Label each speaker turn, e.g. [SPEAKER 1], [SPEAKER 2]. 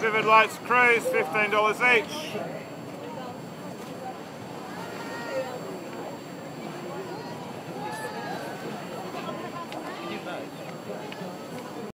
[SPEAKER 1] Vivid Lights Cruise, $15 each.